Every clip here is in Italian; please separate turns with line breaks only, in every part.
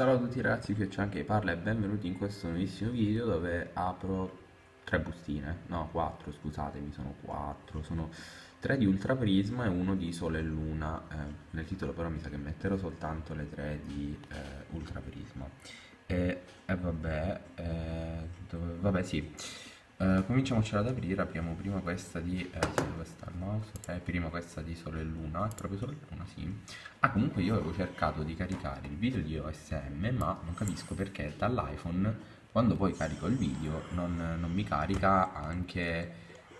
Salve a tutti ragazzi, qui c'è anche Parla e benvenuti in questo nuovissimo video dove apro tre bustine, no quattro scusatemi, sono quattro, sono tre di Ultra Prisma e uno di Sole e Luna, eh, nel titolo però mi sa che metterò soltanto le tre di eh, Ultra Prisma. E, e vabbè, eh, dove, vabbè sì, Uh, cominciamoci ad aprire, apriamo prima questa di, eh, sì, dove sta il mouse, ok, prima questa di Sole e Luna, è proprio Sole e Luna, sì. Ah, comunque io avevo cercato di caricare il video di OSM, ma non capisco perché dall'iPhone, quando poi carico il video, non, non mi carica anche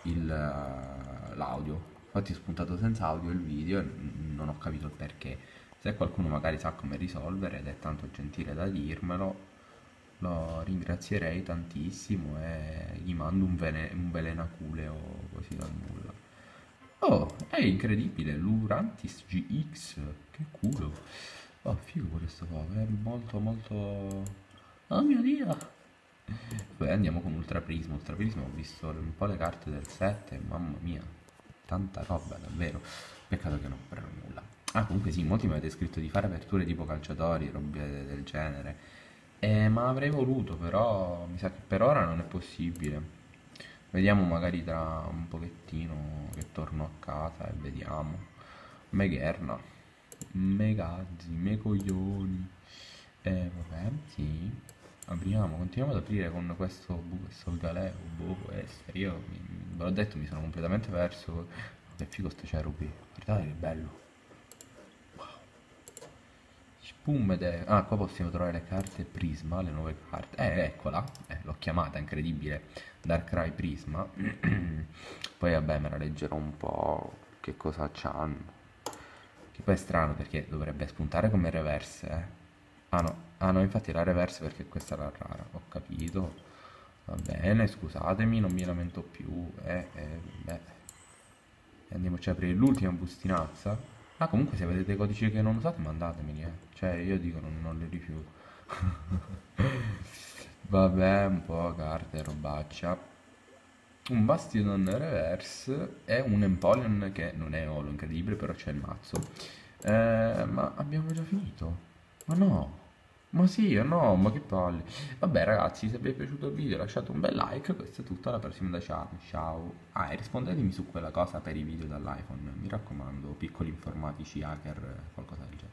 uh, l'audio. Infatti ho spuntato senza audio il video e non ho capito il perché. Se qualcuno magari sa come risolvere ed è tanto gentile da dirmelo, lo ringrazierei tantissimo e gli mando un, vene, un velenaculeo così dal nulla. Oh, è incredibile, l'Urantis GX, che culo. Oh, figo questo qua, è molto molto... Oh mio Dio! Poi andiamo con Ultraprisma, Ultraprisma ho visto un po' le carte del 7, mamma mia, tanta roba davvero, peccato che non comprerò nulla. Ah comunque sì, molti mi avete scritto di fare aperture tipo calciatori, robe del genere, eh, ma avrei voluto, però mi sa che per ora non è possibile. Vediamo magari tra un pochettino che torno a casa e vediamo. Megherna. Megazzi, me coglioni. Eh, vabbè, sì. Apriamo, continuiamo ad aprire con questo, questo galeo, boh, essere. Io, ve l'ho detto, mi sono completamente perso. Che figo sto Cerupi. Guardate che bello. Pummede, ah qua possiamo trovare le carte Prisma, le nuove carte, eh eccola, eh, l'ho chiamata, incredibile, Darkrai Prisma, poi vabbè me la leggerò un po' che cosa c'hanno, che poi è strano perché dovrebbe spuntare come reverse, eh. ah no, ah no infatti la reverse perché questa era rara, ho capito, va bene, scusatemi, non mi lamento più, eh, eh beh, andiamoci a aprire l'ultima bustinazza, Ah, comunque se vedete codici che non usate mandatemeli, eh. Cioè, io dico non, non li rifiuto. Vabbè, un po' carte, robaccia. Un Bastion reverse e un Empoleon che non è olo incredibile, però c'è il mazzo. Eh, ma abbiamo già finito? Ma no! Ma sì o no? Ma che palle. Vabbè ragazzi, se vi è piaciuto il video lasciate un bel like, questo è tutto, alla prossima da ciao. Ciao. Ah, e rispondetemi su quella cosa per i video dall'iPhone, mi raccomando, piccoli informatici, hacker, qualcosa del genere.